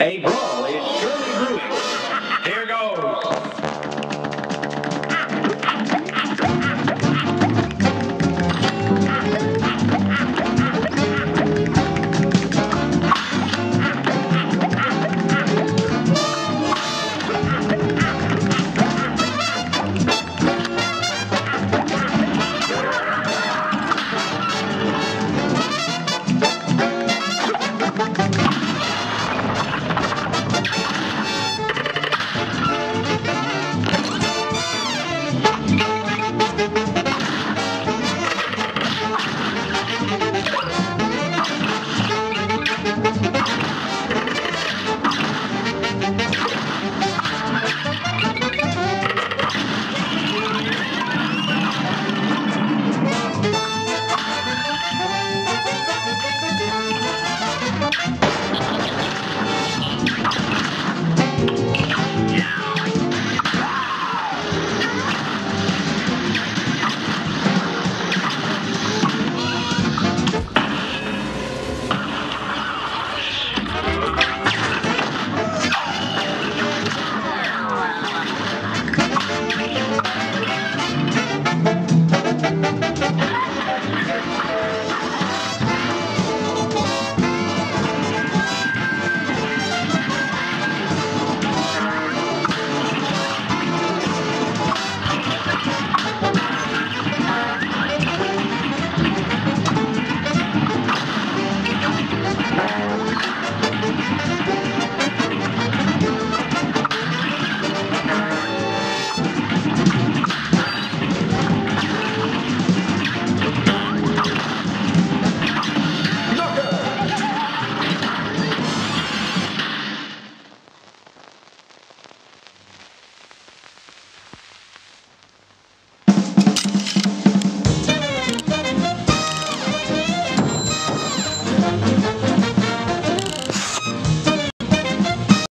A is.